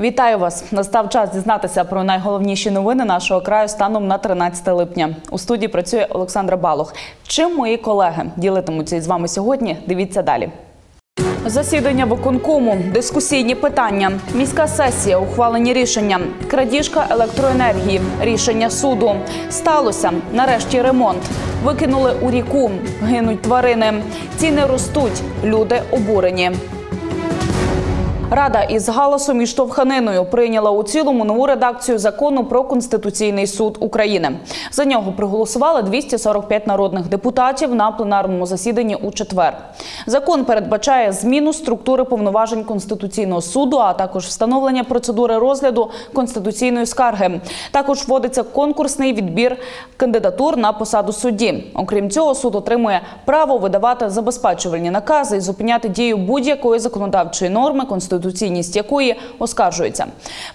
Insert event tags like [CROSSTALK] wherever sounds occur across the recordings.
Вітаю вас! Настав час дізнатися про найголовніші новини нашого краю станом на 13 липня. У студії працює Олександра Балох. Чим мої колеги ділитимуться із вами сьогодні? Дивіться далі. Засідання виконкому, дискусійні питання, міська сесія, ухвалені рішення, крадіжка електроенергії, рішення суду. Сталося нарешті ремонт. Викинули у ріку, гинуть тварини. Ціни ростуть, люди обурені. Рада із галасом і штовханиною прийняла у цілому нову редакцію закону про конституційний суд України. За нього проголосували 245 народних депутатів на пленарному засіданні у четвер. Закон передбачає зміну структури повноважень конституційного суду, а також встановлення процедури розгляду конституційної скарги. Також вводиться конкурсний відбір кандидатур на посаду судді. Окрім цього, суд отримує право видавати забезпечувальні накази і зупиняти дію будь-якої законодавчої норми конституційної конституційність якої оскаржується.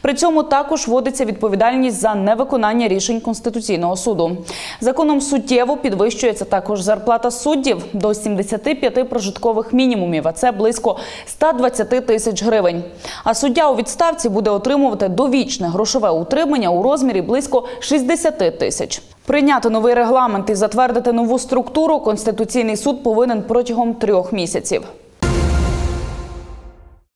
При цьому також вводиться відповідальність за невиконання рішень конституційного суду. Законом суттєво підвищується також зарплата суддів до 75 прожиткових мінімумів, а це близько 120 тисяч гривень. А суддя у відставці буде отримувати довічне грошове утримання у розмірі близько 60 тисяч. Прийняти новий регламент і затвердити нову структуру конституційний суд повинен протягом трьох місяців.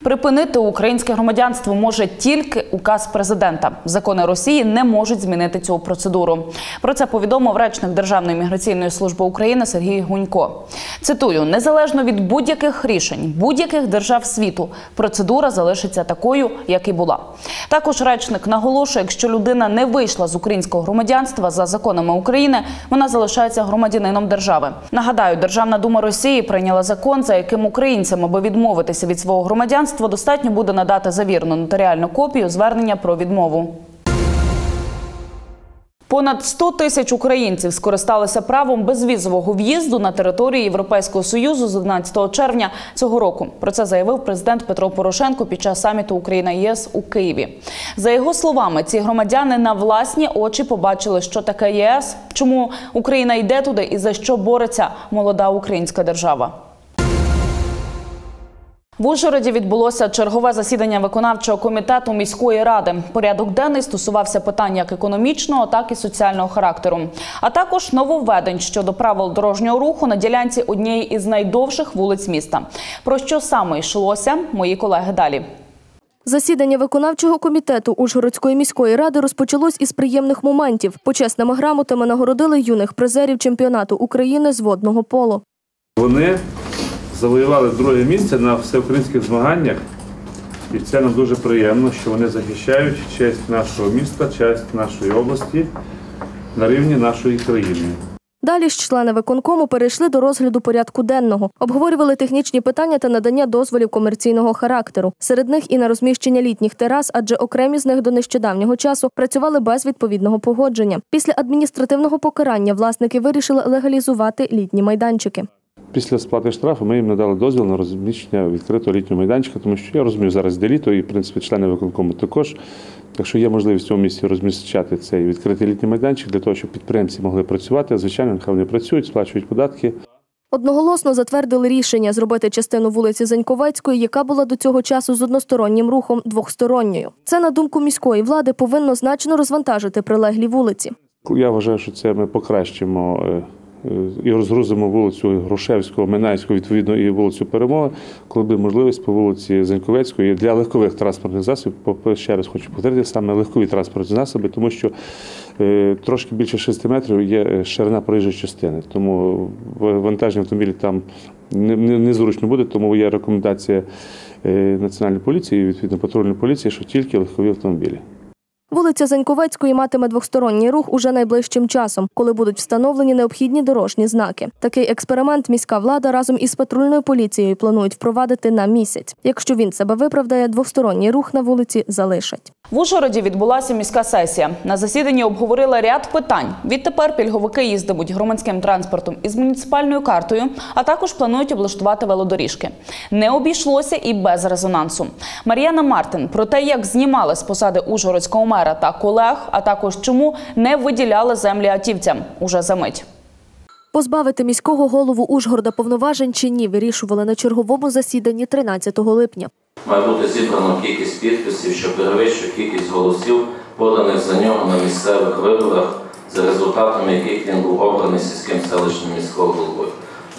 Припинити українське громадянство може тільки указ президента. Закони Росії не можуть змінити цю процедуру. Про це повідомив речник Державної міграційної служби України Сергій Гунько. Цитую: незалежно від будь-яких рішень будь-яких держав світу, процедура залишиться такою, як і була. Також речник наголошує, якщо людина не вийшла з українського громадянства за законами України, вона залишається громадянином держави. Нагадаю, Державна дума Росії прийняла закон, за яким українцям, аби відмовитися від свого громадянства, достатньо буде надати завірену нотаріальну копію звернення про відмову. Понад 100 тисяч українців скористалися правом безвізового в'їзду на територію Європейського союзу з 11 червня цього року. Про це заявив президент Петро Порошенко під час саміту Україна ЄС у Києві. За його словами, ці громадяни на власні очі побачили, що таке ЄС, чому Україна йде туди і за що бореться молода українська держава. В Ужгороді відбулося чергове засідання виконавчого комітету міської ради. Порядок денний стосувався питань як економічного, так і соціального характеру, а також нововведень щодо правил дорожнього руху на ділянці однієї із найдовших вулиць міста. Про що саме йшлося, мої колеги далі. Засідання виконавчого комітету Ужгородської міської ради розпочалось із приємних моментів. Почесними грамотами нагородили юних призерів чемпіонату України з водного полу. Вони завоювали друге місце на всеукраїнських змаганнях, і це нам дуже приємно, що вони захищають честь нашого міста, честь нашої області на рівні нашої країни. Далі ж члени виконкому перейшли до розгляду порядку денного, обговорювали технічні питання та надання дозволів комерційного характеру. Серед них і на розміщення літніх терас, адже окремі з них до нещодавнього часу працювали без відповідного погодження. Після адміністративного покарання власники вирішили легалізувати літні майданчики. Після сплати штрафу ми їм надали дозвіл на розміщення відкритого літнього майданчика, тому що я розумію, зараз де літо, і в принципі члени виконкому також. Так що є можливість в цьому місці розміщати цей відкритий літній майданчик для того, щоб підприємці могли працювати. Звичайно, нехай вони працюють, сплачують податки. Одноголосно затвердили рішення зробити частину вулиці Заньковецької, яка була до цього часу з одностороннім рухом двохсторонньою. Це на думку міської влади повинно значно розвантажити прилеглі вулиці. Я вважаю, що це ми покращимо і розгрузимо вулицю Грушевського, Минайського, відповідно, і вулицю Перемоги, коли буде можливість по вулиці Заньковецької для легкових транспортних засобів, ще раз хочу повторити, саме легкові транспортні засоби, тому що е, трошки більше 6 метрів є ширина проїжджої частини. Тому вантажні автомобілі там незручно буде, тому є рекомендація е, Національної поліції, відповідно патрульної поліції, що тільки легкові автомобілі. Вулиця Заньковецької матиме двосторонній рух уже найближчим часом, коли будуть встановлені необхідні дорожні знаки. Такий експеримент міська влада разом із патрульною поліцією планують впровадити на місяць. Якщо він себе виправдає, двосторонній рух на вулиці залишать. В Ужгороді відбулася міська сесія. На засіданні обговорили ряд питань. Відтепер пільговики їздитимуть громадським транспортом із муніципальною картою, а також планують облаштувати велодоріжки. Не обійшлося і без резонансу. Мар'яна Мартин про те, як знімали з посади Ужгородського мера та колег, а також чому не виділяли землі атівцям уже за мить. Позбавити міського голову Ужгорода повноважень чи ні вирішували на черговому засіданні 13 липня. Має бути зібрано кількість підписів, що перевищує кількість голосів, поданих за нього на місцевих виборах, за результатами яких він був обраний сільським селищним міського головою.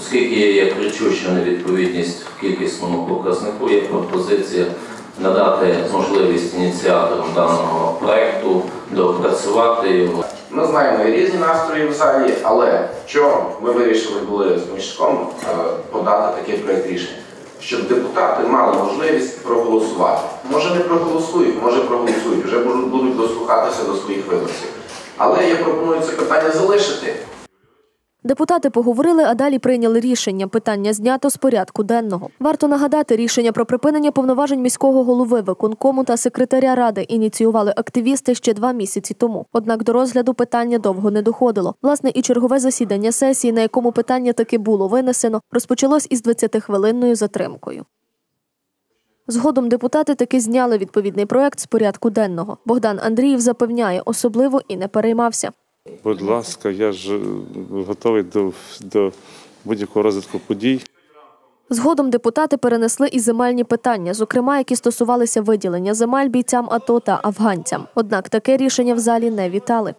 Оскільки є кричуща невідповідність в кількісному показнику, є пропозиція надати можливість ініціаторам даного проекту доопрацювати його. Ми знаємо і різні настрої в залі, але що ми вирішили були з Мішком е, подати такий проект рішення, щоб депутати мали можливість проголосувати. Може не проголосують, може проголосують, вже будуть дослухатися до своїх виборців. Але я пропоную це питання залишити. Депутати поговорили, а далі прийняли рішення. Питання знято з порядку денного. Варто нагадати, рішення про припинення повноважень міського голови, виконкому та секретаря ради ініціювали активісти ще два місяці тому. Однак до розгляду питання довго не доходило. Власне, і чергове засідання сесії, на якому питання таки було винесено, розпочалось із 20-хвилинною затримкою. Згодом депутати таки зняли відповідний проект з порядку денного. Богдан Андріїв запевняє, особливо і не переймався. Будь ласка, я ж е, готовий до, до будь-якого розвитку подій. Згодом депутати перенесли і земельні питання, зокрема, які стосувалися виділення земель бійцям АТО та афганцям. Однак таке рішення в залі не вітали.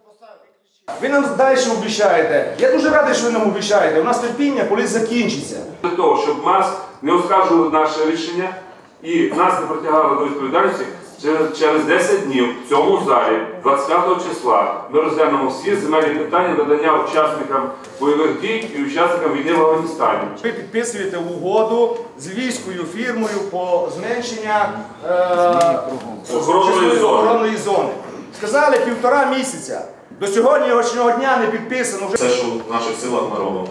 Ви нам далі обіцяєте. Я дуже радий, що ви нам обіцяєте. У нас терпіння колись закінчиться. для того, щоб нас не оскаржували наше рішення і нас не притягали до відповідальності, через, через 10 днів в цьому залі, 25 числа, ми розглянемо всі земельні питання надання учасникам бойових дій і учасникам війни в Афганістані. Ви підписуєте угоду з львівською фірмою по зменшення е, Охоронної зони. охоронної зони. Сказали півтора місяця. До сьогоднішнього дня не підписано. Вже Все, що в наших силах ми робимо.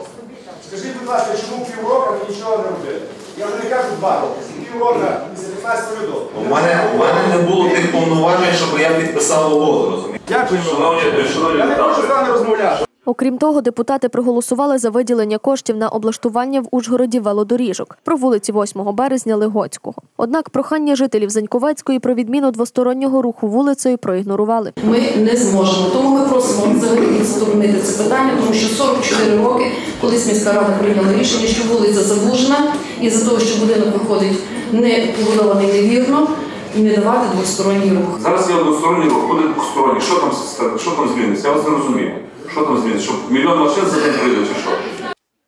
скажіть, будь ласка, чому півроку нічого не робили? Я вже не кажу два роки, піврока з 15 лютого. У мене, у мене не було тих повноважень, щоб я підписав угоду, розумієте? Дякую. Шановні, шановні Я не хочу з вами розмовляти. Окрім того, депутати проголосували за виділення коштів на облаштування в Ужгороді велодоріжок про вулиці 8 березня Лигоцького. Однак прохання жителів Заньковецької про відміну двостороннього руху вулицею проігнорували. ми не зможемо. Тому ми просимо взагалі відсторонити це питання, тому що 44 роки колись міська рада прийняла рішення, що вулиця завужена, і за того, що будинок виходить не побудований невірно, і не давати двосторонній рух. зараз є односторонній рух, буде двосторонній. Що там, що там зміниться? Я вас не розумію. Що там зміниться? Щоб мільйон машин за день прийде чи що?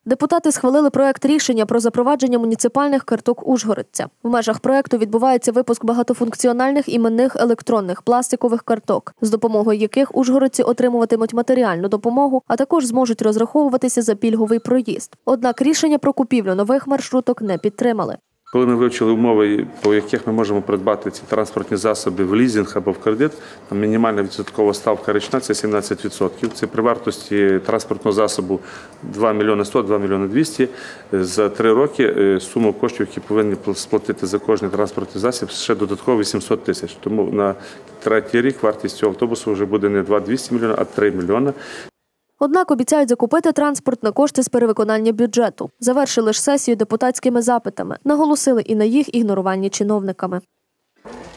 Депутати схвалили проект рішення про запровадження муніципальних карток Ужгородця. В межах проекту відбувається випуск багатофункціональних іменних електронних пластикових карток, з допомогою яких ужгородці отримуватимуть матеріальну допомогу, а також зможуть розраховуватися за пільговий проїзд. Однак рішення про купівлю нових маршруток не підтримали. Коли ми вивчили умови, по яких ми можемо придбати ці транспортні засоби в лізинг або в кредит, там мінімальна відсоткова ставка річна це 17%. Це при вартості транспортного засобу 2 мільйони 100, 2 мільйони 200. За три роки е, суму коштів, які повинні сплатити за кожний транспортний засіб, ще додатково 800 тисяч. Тому на третій рік вартість цього автобусу вже буде не 2 200 мільйонів, а 3 мільйони. Однак обіцяють закупити транспорт на кошти з перевиконання бюджету. Завершили ж сесію депутатськими запитами. Наголосили і на їх ігноруванні чиновниками.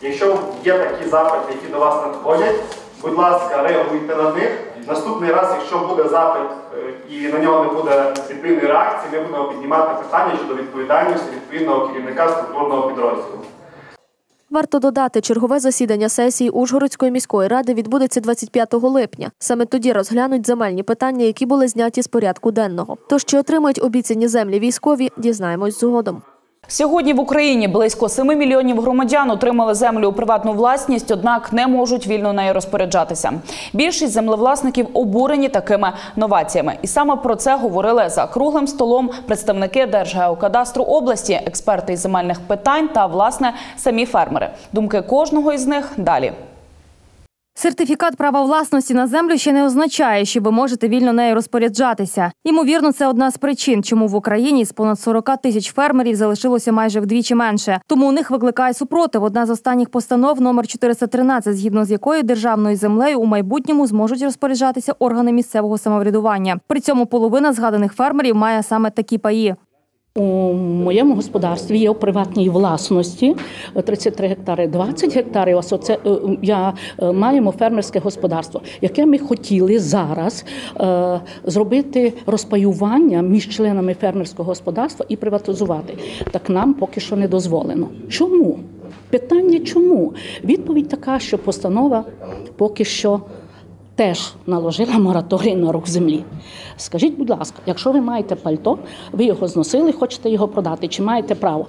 Якщо є такі запити, які до вас надходять, будь ласка, реагуйте на них. Наступний раз, якщо буде запит е, і на нього не буде відповідної реакції, ми будемо піднімати питання щодо відповідальності відповідного керівника структурного підрозділу. Варто додати, чергове засідання сесії Ужгородської міської ради відбудеться 25 липня. Саме тоді розглянуть земельні питання, які були зняті з порядку денного. Тож чи отримають обіцяні землі військові, дізнаємось згодом. Сьогодні в Україні близько 7 мільйонів громадян отримали землю у приватну власність, однак не можуть вільно нею розпоряджатися. Більшість землевласників обурені такими новаціями, і саме про це говорили за круглим столом представники Держгеокадастру області, експерти із земельних питань та власне самі фермери. Думки кожного із них далі. Сертифікат права власності на землю ще не означає, що ви можете вільно нею розпоряджатися. Ймовірно, це одна з причин, чому в Україні з понад 40 тисяч фермерів залишилося майже вдвічі менше. Тому у них викликає супротив одна з останніх постанов номер 413, згідно з якою державною землею у майбутньому зможуть розпоряджатися органи місцевого самоврядування. При цьому половина згаданих фермерів має саме такі паї. У моєму господарстві є у приватній власності 33 гектари, 20 гектарів. Асоці... е, Я е, маємо фермерське господарство, яке ми хотіли зараз е, зробити розпаювання між членами фермерського господарства і приватизувати. Так нам поки що не дозволено. Чому? Питання чому? Відповідь така, що постанова поки що теж наложила мораторій на рух землі. Скажіть, будь ласка, якщо ви маєте пальто, ви його зносили, хочете його продати, чи маєте право?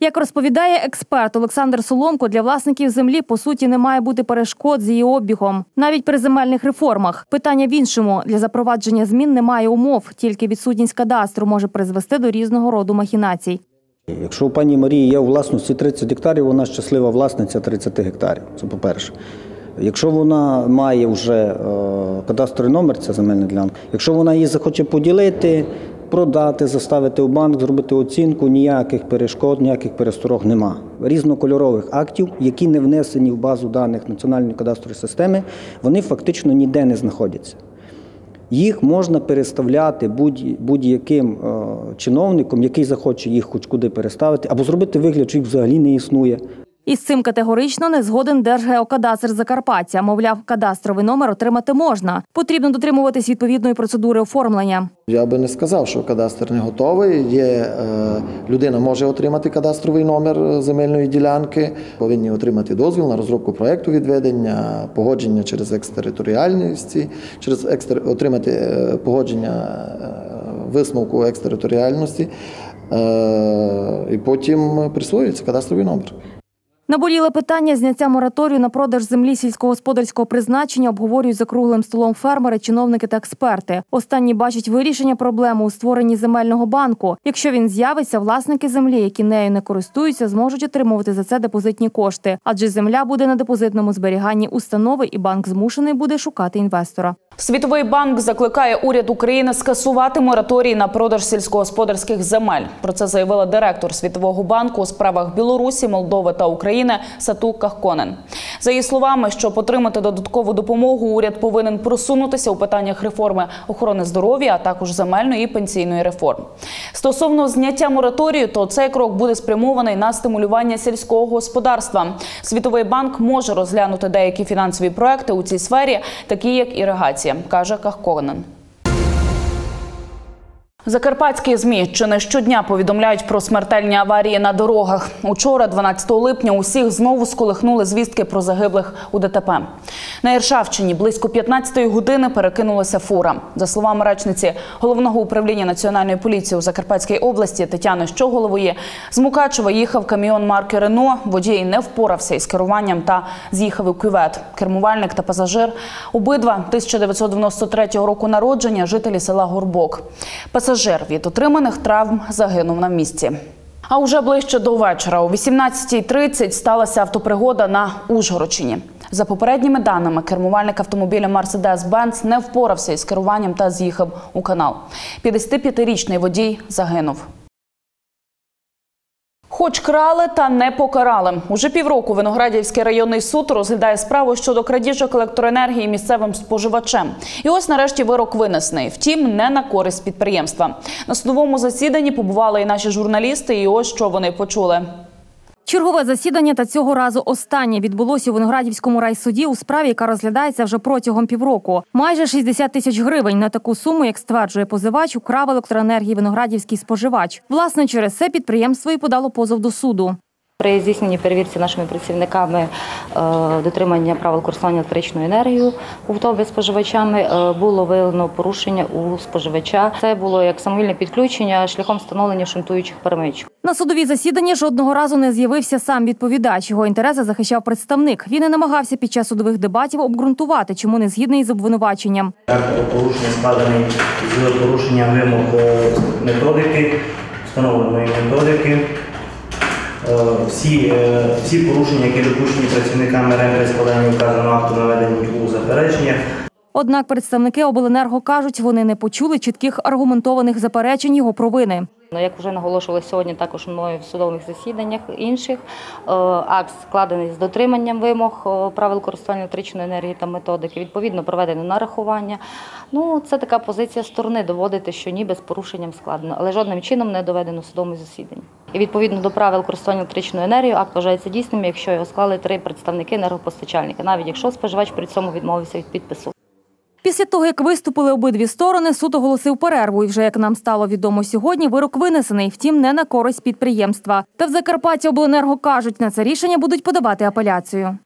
Як розповідає експерт Олександр Соломко, для власників землі по суті не має бути перешкод з її обігом, навіть при земельних реформах. Питання в іншому для запровадження змін немає умов, тільки відсутність кадастру може призвести до різного роду махінацій. Якщо у пані Марії є у власності 30 гектарів, вона щаслива власниця 30 гектарів. Це по-перше. Якщо вона має вже е, кадастровий номер, ця земельна ділянка, якщо вона її захоче поділити, продати, заставити у банк, зробити оцінку, ніяких перешкод, ніяких пересторог нема. Різнокольорових актів, які не внесені в базу даних Національної кадастрової системи, вони фактично ніде не знаходяться. Їх можна переставляти будь- будь-яким е, чиновником, який захоче їх хоч куди переставити, або зробити вигляд, що їх взагалі не існує. Із цим категорично не згоден Держгеокадастр Закарпаття. Мовляв, кадастровий номер отримати можна. Потрібно дотримуватись відповідної процедури оформлення. Я би не сказав, що кадастр не готовий. Є е, людина може отримати кадастровий номер е, земельної ділянки, повинні отримати дозвіл на розробку проекту відведення, погодження через екстериторіальності, через екстер... отримати е, погодження е, висновку екстериторіальності, е, і потім присвоюється кадастровий номер. Наболіле питання зняття мораторію на продаж землі сільськогосподарського призначення обговорюють за круглим столом фермери, чиновники та експерти. Останні бачать вирішення проблеми у створенні земельного банку. Якщо він з'явиться, власники землі, які нею не користуються, зможуть отримувати за це депозитні кошти, адже земля буде на депозитному зберіганні установи, і банк змушений буде шукати інвестора. Світовий банк закликає уряд України скасувати мораторій на продаж сільськогосподарських земель. Про це заявила директор Світового банку у справах Білорусі, Молдови та України Сату Кахконен. За її словами, щоб отримати додаткову допомогу, уряд повинен просунутися у питаннях реформи охорони здоров'я, а також земельної і пенсійної реформ. Стосовно зняття мораторію, то цей крок буде спрямований на стимулювання сільського господарства. Світовий банк може розглянути деякі фінансові проекти у цій сфері, такі як іригація, каже Кахконен. Закарпатські змі чи не щодня повідомляють про смертельні аварії на дорогах. Учора, 12 липня, усіх знову сколихнули звістки про загиблих у ДТП. На Іршавщині близько 15-ї години перекинулася фура. За словами речниці головного управління національної поліції у Закарпатській області Тетяни Щоголової, з Мукачева їхав каміон марки Рено. Водій не впорався із керуванням та з'їхав у кювет. Кермувальник та пасажир обидва 1993 року народження, жителі села Горбок. Пасажир від отриманих травм загинув на місці. А уже ближче до вечора, о 18.30 сталася автопригода на Ужгородщині. За попередніми даними, кермувальник автомобіля Mercedes-Benz не впорався із керуванням та з'їхав у канал. 55-річний водій загинув. Хоч крали та не покарали. Уже півроку Виноградівський районний суд розглядає справу щодо крадіжок електроенергії місцевим споживачем. І ось нарешті вирок винесений. Втім, не на користь підприємства. На судовому засіданні побували і наші журналісти, і ось що вони почули. Чергове засідання та цього разу останнє відбулося у Виноградівському райсуді у справі, яка розглядається вже протягом півроку. Майже 60 тисяч гривень на таку суму, як стверджує позивач, украв електроенергії виноградівський споживач. Власне, через це підприємство і подало позов до суду. При здійсненні перевірці нашими працівниками е, дотримання правил користування електричною енергією побутовими споживачами е, було виявлено порушення у споживача. Це було як самовільне підключення шляхом встановлення шунтуючих перемичок. На судові засіданні жодного разу не з'явився сам відповідач. Його інтереси захищав представник. Він і намагався під час судових дебатів обґрунтувати, чому не згідний з обвинуваченням. Порушення складений з порушенням вимог е, методики, встановленої методики. Е, Всі, е, всі порушення, які допущені працівниками РЕМ при складанні вказаного акту, наведені у заперечення. Однак представники обленерго кажуть, вони не почули чітких аргументованих заперечень його провини. Ну, Як вже наголошували сьогодні, також мною в судових засіданнях інших, е, акт складений з дотриманням вимог е, правил користування електричної енергії та методики, відповідно проведено нарахування. Ну, це така позиція сторони доводити, що ніби з порушенням складено, але жодним чином не доведено в судовому засіданні. І відповідно до правил користування електричною енергією, акт вважається дійсним, якщо його склали три представники енергопостачальника, навіть якщо споживач при цьому відмовився від підпису. Після того, як виступили обидві сторони, суд оголосив перерву. І вже як нам стало відомо сьогодні, вирок винесений, втім, не на користь підприємства. Та в Закарпатті обленерго кажуть, на це рішення будуть подавати апеляцію.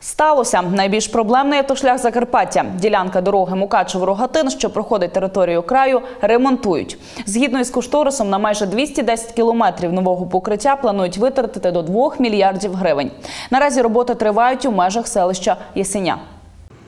Сталося найбільш проблемний автошлях Закарпаття. Ділянка дороги Мукачево-Рогатин, що проходить територію краю, ремонтують. Згідно із кошторисом, на майже 210 кілометрів нового покриття планують витратити до 2 мільярдів гривень. Наразі роботи тривають у межах селища Єсеня.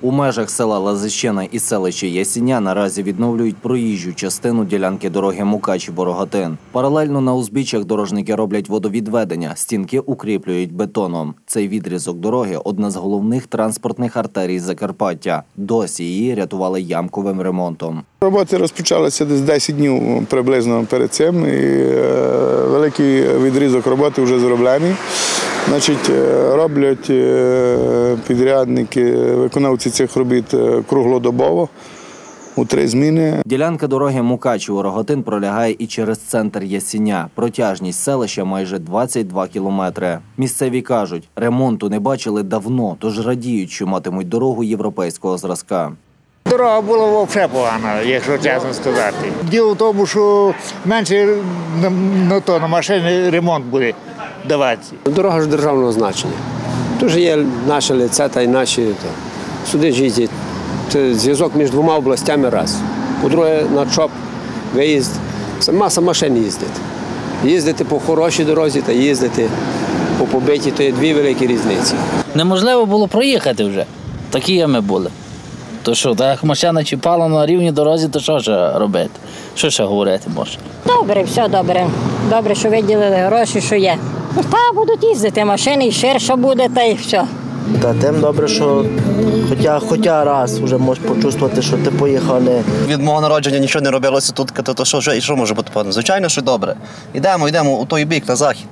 У межах села Лазищина і селища Ясіня наразі відновлюють проїжджу частину ділянки дороги Мукачі-Борогатин. Паралельно на узбіччях дорожники роблять водовідведення, стінки укріплюють бетоном. Цей відрізок дороги одна з головних транспортних артерій Закарпаття. Досі її рятували ямковим ремонтом. Роботи розпочалися десь 10 днів приблизно перед цим. І е, великий відрізок роботи вже зроблений. Значить, е, роблять е, підрядники, виконавці цих робіт е, круглодобово у три зміни. Ділянка дороги Мукачево-Рогатин пролягає і через центр Ясіня. Протяжність селища майже 22 кілометри. Місцеві кажуть, ремонту не бачили давно, тож радіють, що матимуть дорогу європейського зразка. Дорога була взагалі погана, якщо чесно сказати. Діло в тому, що менше на, на то на машини ремонт буде даватися. Дорога ж державного значення. Тут є наше лице та й наші то, сюди ж їздять. Це зв'язок між двома областями раз. По-друге, на ЧОП виїзд. Маса машин їздить. Їздити по хорошій дорозі та їздити по побитій то є дві великі різниці. Неможливо було проїхати вже. Такі ями були. То що, так як машина чіпала на рівні дорозі, то що ще робити? Що ще говорити може? Добре, все добре. Добре, що виділили гроші, що є. Та будуть їздити машини, і ширше буде, та й все. Та тим добре, що хоча, хоча раз вже можеш почувствувати, що ти поїхав не. Від мого народження нічого не робилося тут, то, то що вже і що може бути погано? Звичайно, що добре. Йдемо, йдемо у той бік, на захід,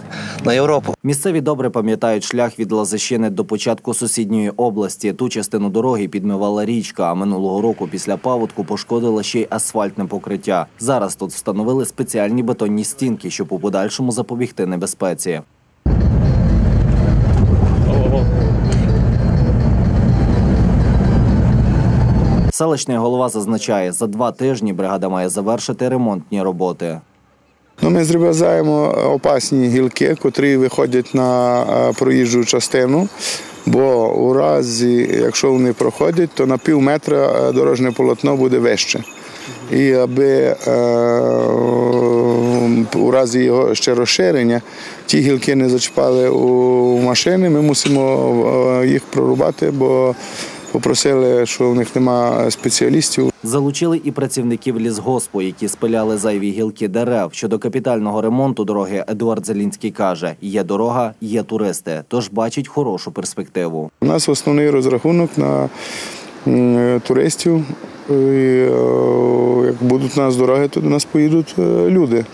на Європу. Місцеві добре пам'ятають шлях від Лазищини до початку сусідньої області. Ту частину дороги підмивала річка, а минулого року після паводку пошкодила ще й асфальтне покриття. Зараз тут встановили спеціальні бетонні стінки, щоб у подальшому запобігти небезпеці. Селищний голова зазначає, за два тижні бригада має завершити ремонтні роботи. Ну, ми зрізаємо опасні гілки, котрі виходять на е, проїжджу частину. Бо у разі, якщо вони проходять, то на пів метра е, дорожнє полотно буде вище. І аби е, у разі його ще розширення ті гілки не зачіпали у машини, ми мусимо їх прорубати, бо попросили, що у них немає спеціалістів. Залучили і працівників лісгоспу, які спиляли зайві гілки дерев. Щодо капітального ремонту дороги Едуард Зелінський каже: є дорога, є туристи, тож бачить хорошу перспективу. У нас основний розрахунок на туристів. І, е, як будуть у нас дороги, то до нас поїдуть е, люди.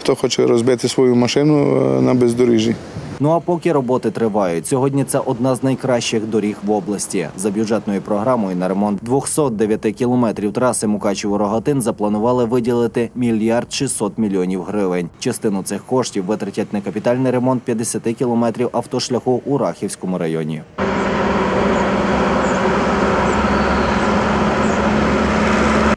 Хто хоче розбити свою машину е, на бездоріжжі. Ну а поки роботи тривають, сьогодні це одна з найкращих доріг в області. За бюджетною програмою на ремонт 209 кілометрів траси Мукачево-Рогатин запланували виділити мільярд 600 мільйонів гривень. Частину цих коштів витратять на капітальний ремонт 50 кілометрів автошляху у Рахівському районі.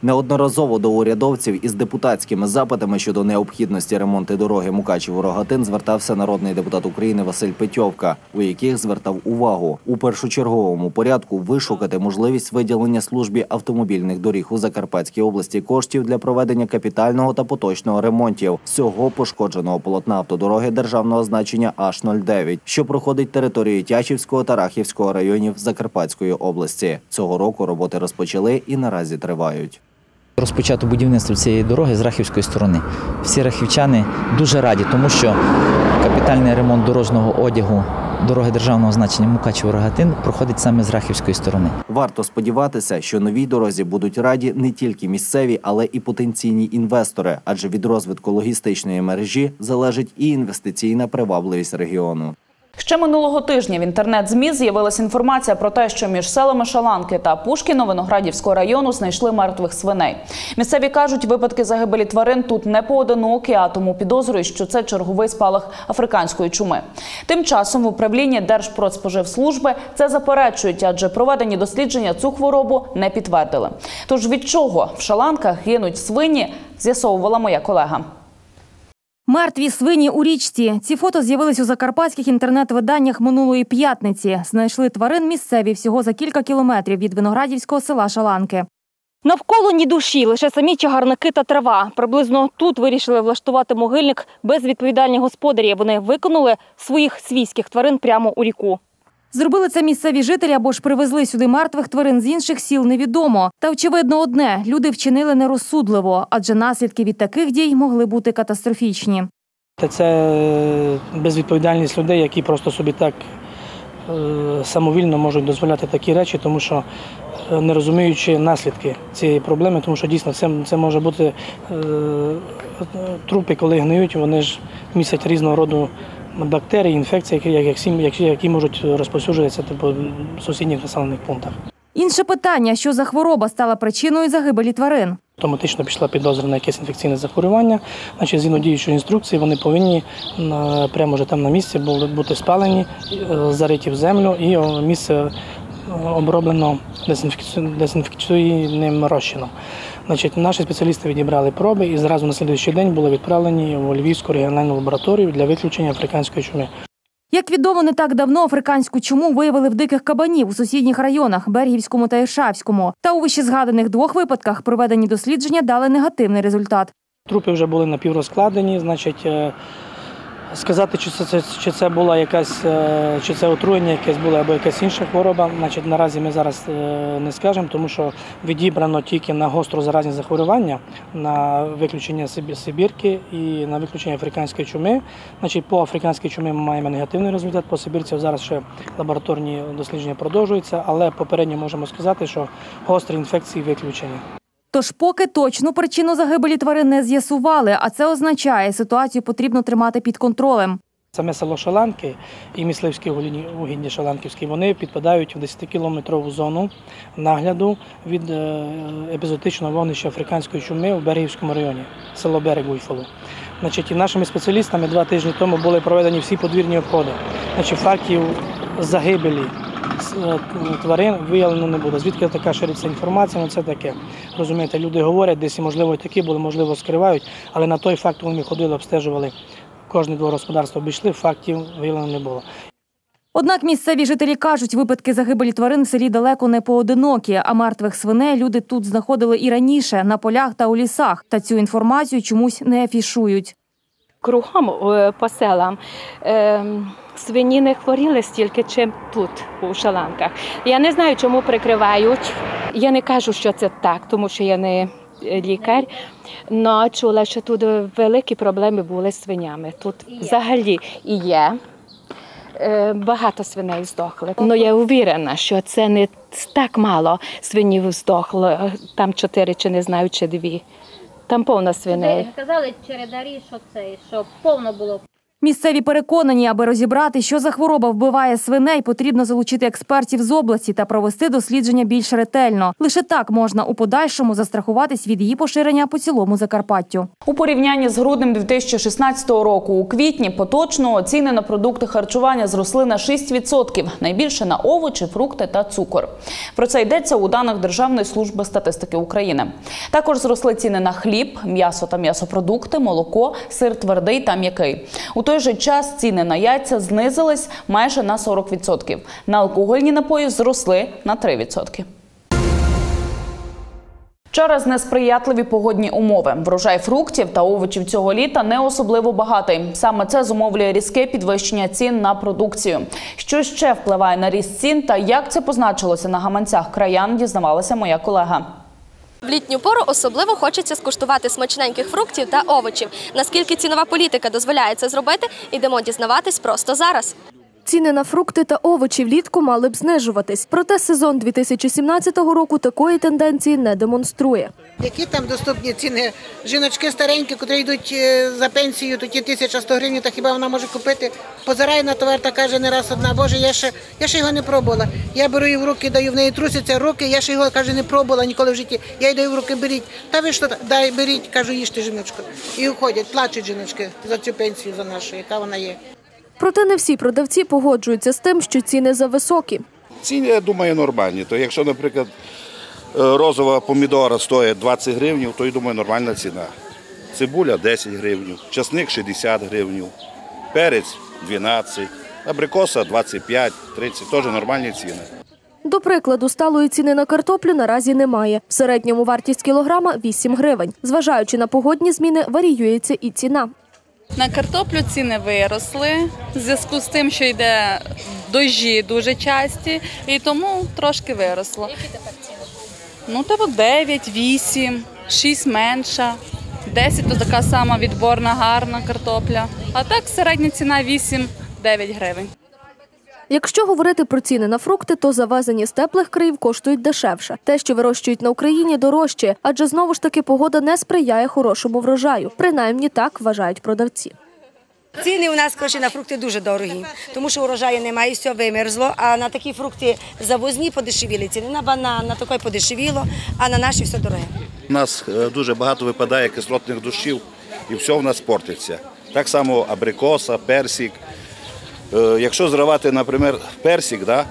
Неодноразово до урядовців із депутатськими запитами щодо необхідності ремонту дороги Мукачево-Рогатин звертався народний депутат України Василь Петьовка, у яких звертав увагу у першочерговому порядку вишукати можливість виділення службі автомобільних доріг у Закарпатській області коштів для проведення капітального та поточного ремонтів всього пошкодженого полотна автодороги державного значення H09, що проходить територією Тячівського та Рахівського районів Закарпатської області. Цього року роботи розпочали і наразі тривають. Розпочато будівництво цієї дороги з рахівської сторони. Всі рахівчани дуже раді, тому що капітальний ремонт дорожнього одягу дороги державного значення Мукачево-Рогатин проходить саме з рахівської сторони. Варто сподіватися, що новій дорозі будуть раді не тільки місцеві, але і потенційні інвестори, адже від розвитку логістичної мережі залежить і інвестиційна привабливість регіону. Ще минулого тижня в інтернет-змі з'явилася інформація про те, що між селами Шаланки та Пушкіно Виноградівського району знайшли мертвих свиней. Місцеві кажуть, випадки загибелі тварин тут не поодинокі, а тому підозрюють, що це черговий спалах африканської чуми. Тим часом в управлінні Держпродспоживслужби це заперечують, адже проведені дослідження цю хворобу не підтвердили. Тож від чого в Шаланках гинуть свині, з'ясовувала моя колега. Мертві свині у річці. Ці фото з'явились у закарпатських інтернет-виданнях минулої п'ятниці. Знайшли тварин місцеві всього за кілька кілометрів від виноградівського села Шаланки. Навколо ні душі, лише самі чагарники та трава. Приблизно тут вирішили влаштувати могильник безвідповідальні господарі. Вони виконали своїх свійських тварин прямо у ріку. Зробили це місцеві жителі або ж привезли сюди мертвих тварин з інших сіл невідомо. Та очевидно одне люди вчинили нерозсудливо, адже наслідки від таких дій могли бути катастрофічні. Це безвідповідальність людей, які просто собі так е, самовільно можуть дозволяти такі речі, тому що е, не розуміючи наслідки цієї проблеми, тому що дійсно це, це може бути е, трупи, коли гниють, вони ж містять різного роду бактерії, інфекції, які, які, які, можуть розповсюджуватися в сусідніх населених пунктах. Інше питання: що за хвороба стала причиною загибелі тварин? Автоматично пішла підозра на якесь інфекційне захворювання. Значить, згідно діючої інструкції, вони повинні прямо вже там на місці бути спалені, е, зариті в землю і місце оброблено дезінфекційним розчином. Значить, наші спеціалісти відібрали проби і зразу на слідуючий день були відправлені у Львівську регіональну лабораторію для виключення африканської чуми. Як відомо, не так давно африканську чуму виявили в диких кабанів у сусідніх районах Бергівському та Іршавському. Та у вищезгаданих двох випадках проведені дослідження дали негативний результат. Трупи вже були напіврозкладені, значить, е, сказати, чи це, чи це була якась, е, чи це отруєння якесь було або якась інша хвороба, значить, наразі ми зараз е, не скажемо, тому що відібрано тільки на гостро заразні захворювання, на виключення Сибірки і на виключення африканської чуми. Значить, по африканській чумі ми маємо негативний результат, по Сибірців зараз ще лабораторні дослідження продовжуються, але попередньо можемо сказати, що гострі інфекції виключені. Тож, поки точну причину загибелі тварин не з'ясували, а це означає, ситуацію потрібно тримати під контролем. Саме село Шаланки і мисливські угідні- Шаланківські вони підпадають в 10-кілометрову зону нагляду від е, епізотичного вогнища африканської чуми у Берегівському районі, село Берег Уйфолу. Значить, і нашими спеціалістами два тижні тому були проведені всі подвірні обходи. Значить, фактів загибелі тварин виявлено не було. Звідки така шириться інформація? Ну це таке. Розумієте, люди говорять, десь можливо і такі були, можливо, скривають, але на той факт, ми ходили, обстежували кожне дворо господарства обійшли, фактів виявлено не було. Однак місцеві жителі кажуть, випадки загибелі тварин в селі далеко не поодинокі, а мертвих свиней люди тут знаходили і раніше на полях та у лісах. Та цю інформацію чомусь не афішують. Кругом е, по селам е, свині не хворіли стільки, чим тут, у шаланках. Я не знаю, чому прикривають. Я не кажу, що це так, тому що я не е, лікар. але чула, що тут великі проблеми були з свинями. Тут взагалі і є. Е, Багато свиней здохли. Ну я уверена, що це не так мало свинів здохло. Там чотири чи не знаю, чи дві. Там повно свиней. Казали чередарі, що це, що повно було. Місцеві переконані, аби розібрати, що за хвороба вбиває свиней, потрібно залучити експертів з області та провести дослідження більш ретельно. Лише так можна у подальшому застрахуватись від її поширення по цілому Закарпаттю. У порівнянні з груднем 2016 року у квітні поточного ціни на продукти харчування зросли на 6%, найбільше на овочі, фрукти та цукор. Про це йдеться у даних Державної служби статистики України. Також зросли ціни на хліб, м'ясо та м'ясопродукти, молоко, сир твердий та м'який. У той же час ціни на яйця знизились майже на 40%. На алкогольні напої зросли на 3%. Через несприятливі погодні умови врожай фруктів та овочів цього літа не особливо багатий. Саме це зумовлює різке підвищення цін на продукцію. Що ще впливає на ріст цін та як це позначилося на гаманцях краян, дізнавалася моя колега. В літню пору особливо хочеться скуштувати смачненьких фруктів та овочів. Наскільки цінова політика дозволяє це зробити, ідемо дізнаватись просто зараз. Ціни на фрукти та овочі влітку мали б знижуватись. Проте сезон 2017 року такої тенденції не демонструє. Які там доступні ціни? Жіночки старенькі, котрі йдуть е, за пенсію, то ті 1100 гривень, та хіба вона може купити? Позирає на товар та каже не раз одна, боже, я ще, я ще його не пробувала. Я беру її в руки, даю в неї трусяться руки, я ще його каже, не пробувала ніколи в житті. Я їй даю в руки, беріть. Та ви що, дай беріть, кажу, їжте жіночку. І уходять, плачуть жіночки за цю пенсію за нашу, яка вона є. Проте не всі продавці погоджуються з тим, що ціни зависокі. Ціни, я думаю, нормальні. То якщо, наприклад, е, розова помідора стоїть 20 гривень, то я думаю, нормальна ціна. Цибуля 10 гривень, часник 60 гривень, перець 12, абрикоса 25, 30, теж нормальні ціни. До прикладу, сталої ціни на картоплю наразі немає. В середньому вартість кілограма 8 гривень. Зважаючи на погодні зміни, варіюється і ціна. На картоплю ціни виросли в зв'язку з тим, що йде дощі дуже часті, і тому трошки виросло. Які тепер ціни? Ну, типу 9, 8, 6 менша, 10 то така сама відборна, гарна картопля. А так середня ціна 8-9 гривень. Якщо говорити про ціни на фрукти, то завезені з теплих країв коштують дешевше. Те, що вирощують на Україні, дорожче, адже знову ж таки погода не сприяє хорошому врожаю. Принаймні так вважають продавці. Ціни у нас коротше, на фрукти дуже дорогі, тому що урожаю немає, все вимерзло. А на такі фрукти завозні подешевіли ціни. На банан, на такий подешевіло, а на наші все дороге. У нас е, дуже багато випадає кислотних дощів і все в нас портиться. Так само абрикоса, персик. Е, Якщо зривати, наприклад, персик, да,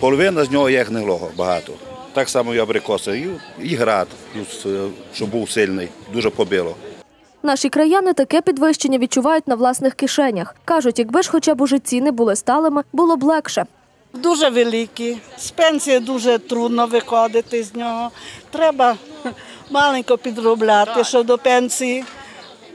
половина з нього є гнилого багато. Так само і абрикоса, і, і град, е, був сильний, дуже побило. Наші краяни таке підвищення відчувають на власних кишенях. Кажуть, якби ж хоча б уже ціни були сталими, було б легше. Дуже великі. З пенсії дуже трудно виходити з нього. Треба [LAUGHS] маленько підробляти, щоб до пенсії,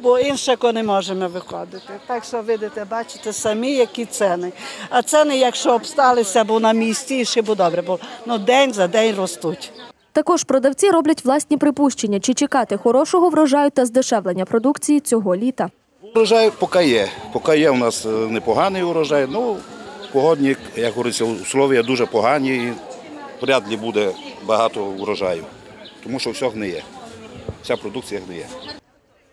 бо іншого не можемо виходити. Так що видите, бачите самі, які ціни. А ціни, якщо б сталися б на місці, ще б добре було. Ну день за день ростуть. Також продавці роблять власні припущення, чи чекати хорошого врожаю та здешевлення продукції цього літа. Урожай поки є. Поки є у нас е, непоганий урожай. Ну, погодні, як говориться, условия дуже погані і вряд ли буде багато урожаю. Тому що все гниє. Вся продукція гниє.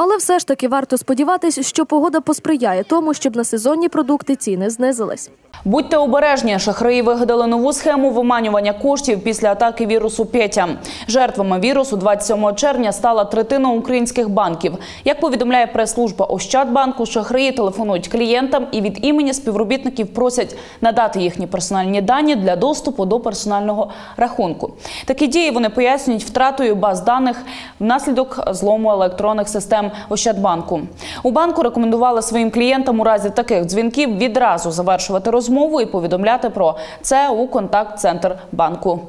Але все ж таки варто сподіватись, що погода посприяє тому, щоб на сезонні продукти ціни знизились. Будьте обережні, шахраї вигадали нову схему виманювання коштів після атаки вірусу Петя. Жертвами вірусу 27 червня стала третина українських банків. Як повідомляє прес-служба Ощадбанку, шахраї телефонують клієнтам і від імені співробітників просять надати їхні персональні дані для доступу до персонального рахунку. Такі дії вони пояснюють втратою баз даних внаслідок злому електронних систем Ощадбанку. У банку рекомендували своїм клієнтам у разі таких дзвінків відразу завершувати розмову і повідомляти про це у контакт-центр банку.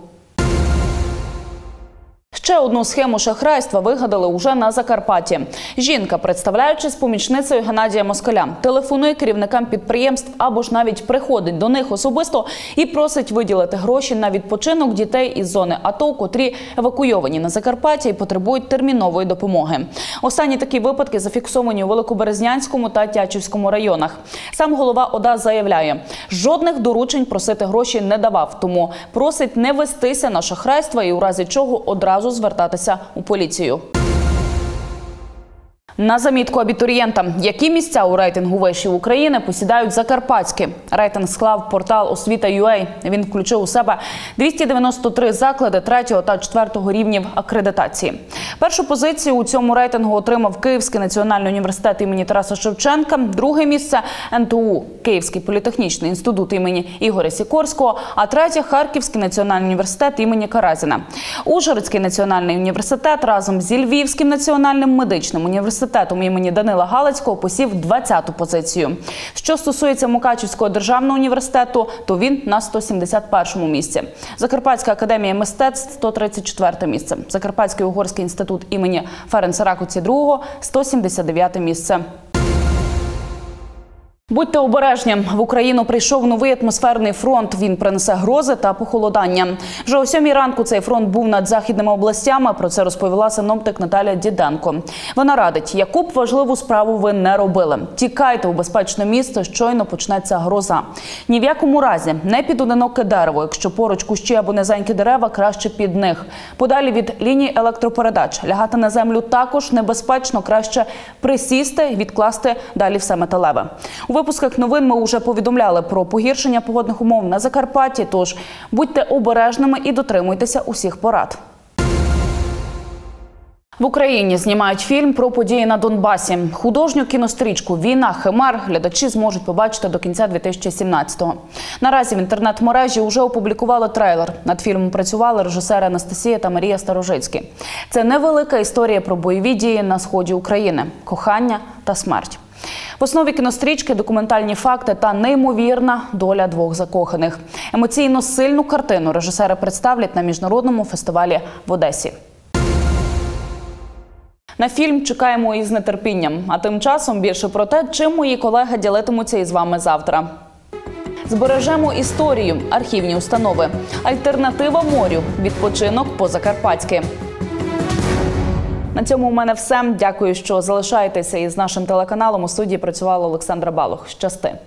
Ще одну схему шахрайства вигадали уже на Закарпатті. Жінка, представляючись помічницею Геннадія Москаля, телефонує керівникам підприємств або ж навіть приходить до них особисто і просить виділити гроші на відпочинок дітей із зони АТО, котрі евакуйовані на Закарпаття і потребують термінової допомоги. Останні такі випадки зафіксовані у Великоберезнянському та Тячівському районах. Сам голова ОДА заявляє, жодних доручень просити гроші не давав, тому просить не вестися на шахрайство і у разі чого одразу звертатися у поліцію. На замітку абітурієнта, які місця у рейтингу вишів України посідають закарпатські. Рейтинг склав портал Освіта.UA. Він включив у себе 293 заклади 3 та 4 рівнів акредитації. Першу позицію у цьому рейтингу отримав Київський національний університет імені Тараса Шевченка. Друге місце НТУ Київський політехнічний інститут імені Ігоря Сікорського. А третє Харківський національний університет імені Каразіна. Ужгородський національний університет разом зі Львівським національним медичним університетом імені Данила Галицького посів 20-ту позицію. Що стосується Мукачівського державного університету, то він на 171-му місці. Закарпатська академія мистецтв 134 місце. Закарпатський угорський інститут імені Ференца Ракуці II – 179 місце. Будьте обережні. В Україну прийшов новий атмосферний фронт. Він принесе грози та похолодання. Вже о сьомій ранку цей фронт був над західними областями. Про це розповіла синоптик Наталя Діденко. Вона радить, яку б важливу справу ви не робили. Тікайте у безпечне місце. Щойно почнеться гроза. Ні в якому разі не під одиноке дерево. Якщо поруч кущі або низенькі дерева, краще під них. Подалі від лінії електропередач лягати на землю також небезпечно. Краще присісти відкласти далі все металеве. У випусках новин ми вже повідомляли про погіршення погодних умов на Закарпатті. Тож будьте обережними і дотримуйтеся усіх порад. В Україні знімають фільм про події на Донбасі. Художню кінострічку Війна Химар глядачі зможуть побачити до кінця 2017-го. Наразі в інтернет-мережі вже опублікували трейлер. Над фільмом працювали режисери Анастасія та Марія Старожицькі. Це невелика історія про бойові дії на сході України, кохання та смерть. В основі кінострічки документальні факти та неймовірна доля двох закоханих. Емоційно сильну картину режисери представлять на міжнародному фестивалі в Одесі. На фільм чекаємо із нетерпінням. А тим часом більше про те, чим мої колеги ділитимуться із вами завтра. Збережемо історію, архівні установи, альтернатива морю, відпочинок по-закарпатськи. На цьому у мене все. Дякую, що залишаєтеся із нашим телеканалом. У студії працювала Олександра Балох. Щасти.